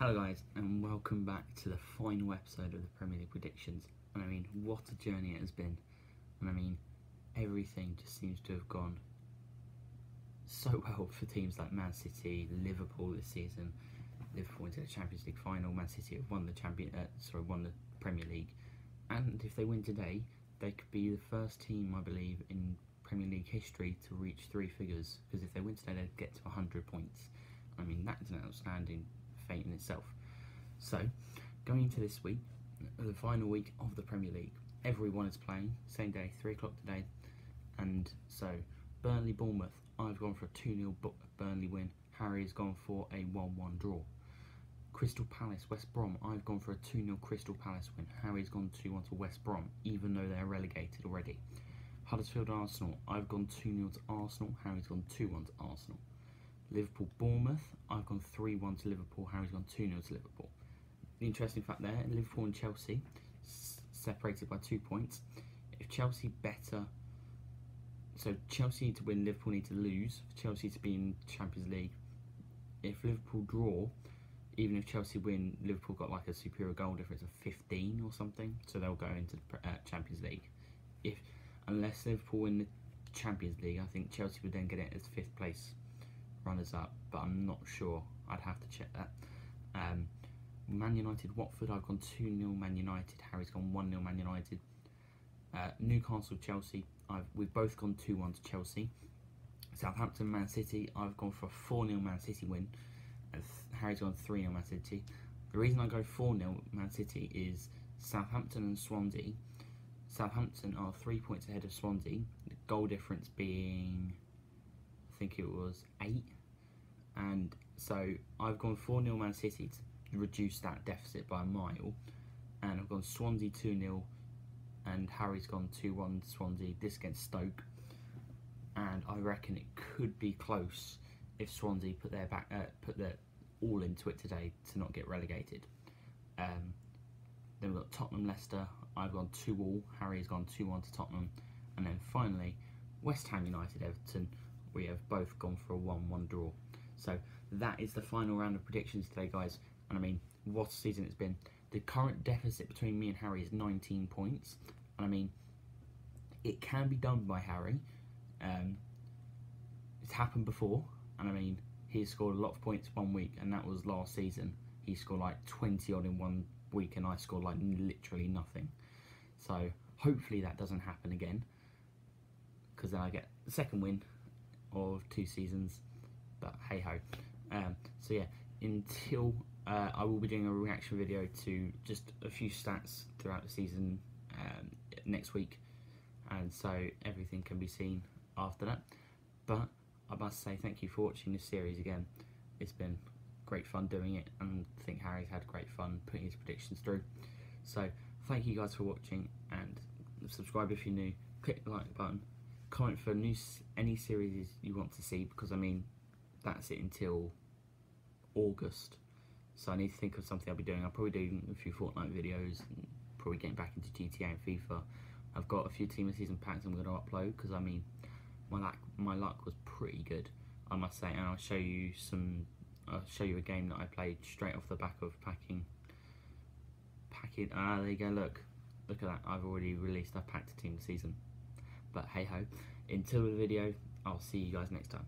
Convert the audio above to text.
Hello guys and welcome back to the final episode of the Premier League predictions. And I mean what a journey it has been. And I mean everything just seems to have gone so well for teams like Man City, Liverpool this season. Liverpool into the Champions League final, Man City have won the champion uh, sorry won the Premier League. And if they win today they could be the first team I believe in Premier League history to reach three figures. Because if they win today they'd get to 100 points. I mean that's an outstanding fate in itself. So, going into this week, the final week of the Premier League, everyone is playing, same day, 3 o'clock today, and so Burnley Bournemouth, I've gone for a 2 0 Burnley win, Harry has gone for a 1 1 draw. Crystal Palace, West Brom, I've gone for a 2 0 Crystal Palace win, Harry's gone 2 1 to West Brom, even though they're relegated already. Huddersfield Arsenal, I've gone 2 0 to Arsenal, Harry's gone 2 1 to Arsenal. Liverpool Bournemouth. I've gone 3 1 to Liverpool. Harry's gone 2 0 to Liverpool. The interesting fact there Liverpool and Chelsea separated by two points. If Chelsea better, so Chelsea need to win, Liverpool need to lose for Chelsea to be in Champions League. If Liverpool draw, even if Chelsea win, Liverpool got like a superior goal difference of 15 or something, so they'll go into the uh, Champions League. If unless Liverpool win the Champions League, I think Chelsea would then get it as fifth place runners up, but I'm not sure. I'd have to check that. Um, Man United, Watford, I've gone 2 0 Man United. Harry's gone 1 0 Man United. Uh, Newcastle, Chelsea, I've, we've both gone 2 1 to Chelsea. Southampton, Man City, I've gone for a 4 0 Man City win. Harry's gone 3 0 Man City. The reason I go 4 0 Man City is Southampton and Swansea. Southampton are three points ahead of Swansea, the goal difference being think it was eight. And so I've gone 4 0 Man City to reduce that deficit by a mile. And I've gone Swansea 2 0. And Harry's gone 2 1 Swansea. This against Stoke. And I reckon it could be close if Swansea put their back, uh, put their all into it today to not get relegated. Um, then we've got Tottenham Leicester. I've gone 2 all. Harry's gone 2 1 to Tottenham. And then finally, West Ham United Everton we have both gone for a 1-1 draw. So that is the final round of predictions today, guys. And I mean, what a season it's been. The current deficit between me and Harry is 19 points. And I mean, it can be done by Harry. Um, it's happened before. And I mean, he scored a lot of points one week, and that was last season. He scored like 20 odd in one week, and I scored like literally nothing. So hopefully that doesn't happen again. Because then I get the second win, of two seasons, but hey ho. Um, so yeah, until uh, I will be doing a reaction video to just a few stats throughout the season um, next week, and so everything can be seen after that. But I must say thank you for watching this series again. It's been great fun doing it, and I think Harry's had great fun putting his predictions through. So thank you guys for watching, and subscribe if you're new. Click the like button comment for new any series you want to see because I mean that's it until August. So I need to think of something I'll be doing. I'll probably do a few Fortnite videos probably getting back into GTA and FIFA. I've got a few team of season packs I'm going to upload because I mean my luck my luck was pretty good I must say and I'll show you some I'll show you a game that I played straight off the back of packing packing ah there you go look look at that I've already released I've packed a team of season but hey ho, until the video, I'll see you guys next time.